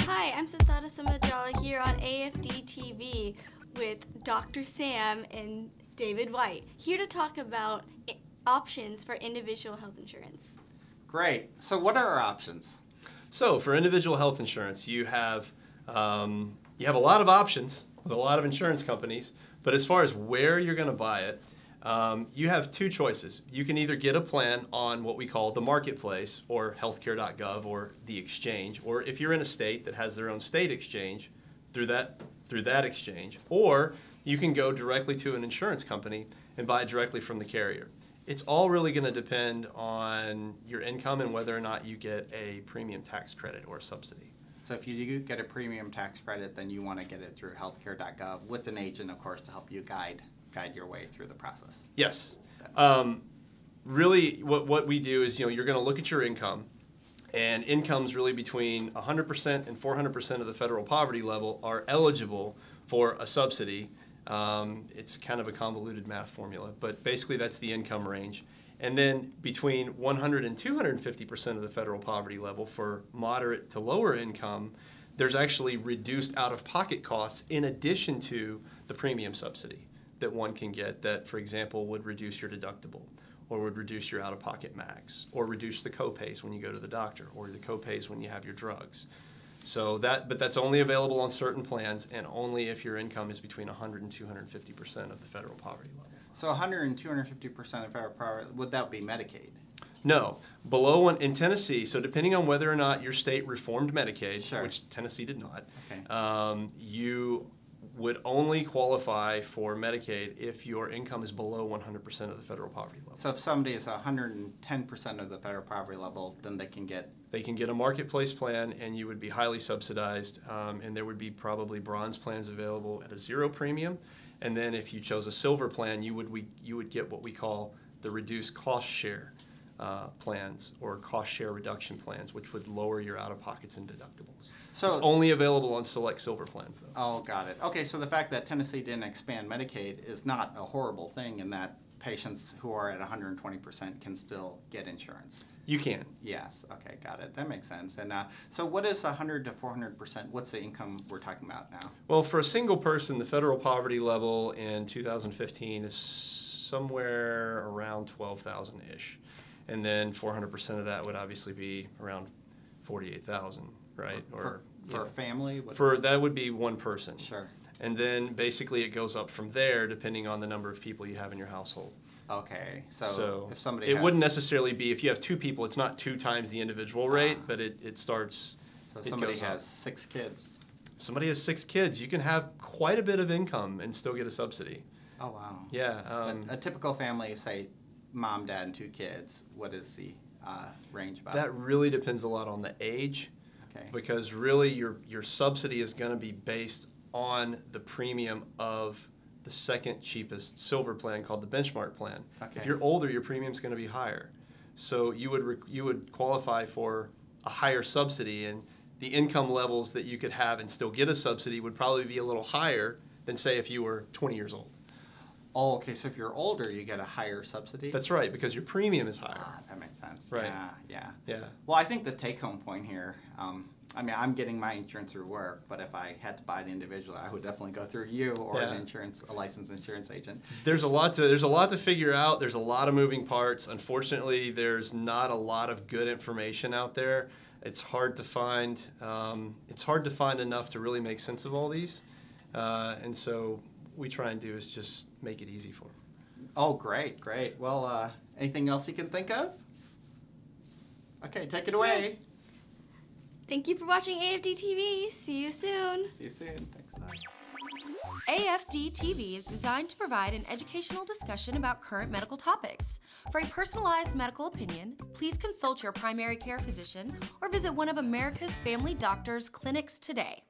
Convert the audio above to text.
Hi, I'm Siddhartha Samajala here on AFD TV with Dr. Sam and David White, here to talk about options for individual health insurance. Great. So what are our options? So for individual health insurance, you have um, you have a lot of options with a lot of insurance companies. But as far as where you're going to buy it, um, you have two choices. You can either get a plan on what we call the marketplace or healthcare.gov or the exchange, or if you're in a state that has their own state exchange, through that through that exchange, or you can go directly to an insurance company and buy directly from the carrier. It's all really going to depend on your income and whether or not you get a premium tax credit or a subsidy. So if you do get a premium tax credit, then you want to get it through healthcare.gov with an agent, of course, to help you guide guide your way through the process. Yes. Um, really, what, what we do is, you know, you're going to look at your income, and incomes really between 100% and 400% of the federal poverty level are eligible for a subsidy. Um, it's kind of a convoluted math formula, but basically that's the income range. And then between 100 and 250% of the federal poverty level for moderate to lower income, there's actually reduced out of pocket costs in addition to the premium subsidy that one can get that, for example, would reduce your deductible or would reduce your out of pocket max or reduce the copays when you go to the doctor or the copays when you have your drugs. So that, but that's only available on certain plans and only if your income is between 100 and 250 percent of the federal poverty level. So 100 and 250 percent of federal poverty would that be Medicaid? No, below one in Tennessee. So depending on whether or not your state reformed Medicaid, Sure. which Tennessee did not, Okay. um, you would only qualify for Medicaid if your income is below 100% of the federal poverty level. So if somebody is 110 percent of the federal poverty level, then they can get They can get a marketplace plan, and you would be highly subsidized, um, and there would be probably bronze plans available at a zero premium. And then if you chose a silver plan, you would we, you would get what we call the reduced cost share uh, plans or cost share reduction plans, which would lower your out of pockets and deductibles. So- it's only available on select silver plans, though. Oh, got it. Okay, so the fact that Tennessee didn't expand Medicaid is not a horrible thing in that patients who are at 120% can still get insurance. You can. Yes, okay, got it. That makes sense. And uh, so what is 100 to 400%? What's the income we're talking about now? Well, for a single person, the federal poverty level in 2015 is somewhere around 12,000 ish. And then 400% of that would obviously be around 48,000, right? For, or for know, a family? For that would be one person. Sure. And then basically it goes up from there depending on the number of people you have in your household. Okay, so, so if somebody it has, wouldn't necessarily be if you have two people, it's not two times the individual rate, Ah. but it, it starts. so it somebody goes up. has six kids. If somebody has six kids, you can have quite a bit of income and still get a subsidy. Oh wow. Yeah. Um, a typical family, say, mom, dad, and two kids. What is the uh, range about? that really depends a lot on the age okay. because really your, your subsidy is going to be based on the premium of the second cheapest silver plan called the benchmark plan. Okay. If you're older, your premium is going to be higher. So you would, rec- you would qualify for a higher subsidy and the income levels that you could have and still get a subsidy would probably be a little higher than say if you were 20 years old. Oh, okay. So if you're older, you get a higher subsidy. That's right because your premium is higher. Ah, that makes sense. Right. Yeah, yeah. Yeah. Well, I think the take-home point here. Um, I mean, I'm getting my insurance through work, but if I had to buy it individually, I would definitely go through you or an insurance, a licensed insurance agent. There's a lot to there's a lot to figure out. There's a lot of moving parts. Unfortunately, there's not a lot of good information out there. It's hard to find. Um, it's hard to find enough to really make sense of all these, uh, and so we try and do is just make it easy for them. Oh, great, great. Well, uh, anything else you can think of? Okay, take it away. Thank you for watching AFD TV. See you soon. See you soon. Thanks. AFD TV is designed to provide an educational discussion about current medical topics. For a personalized medical opinion, please consult your primary care physician or visit one of America's family doctors' clinics today.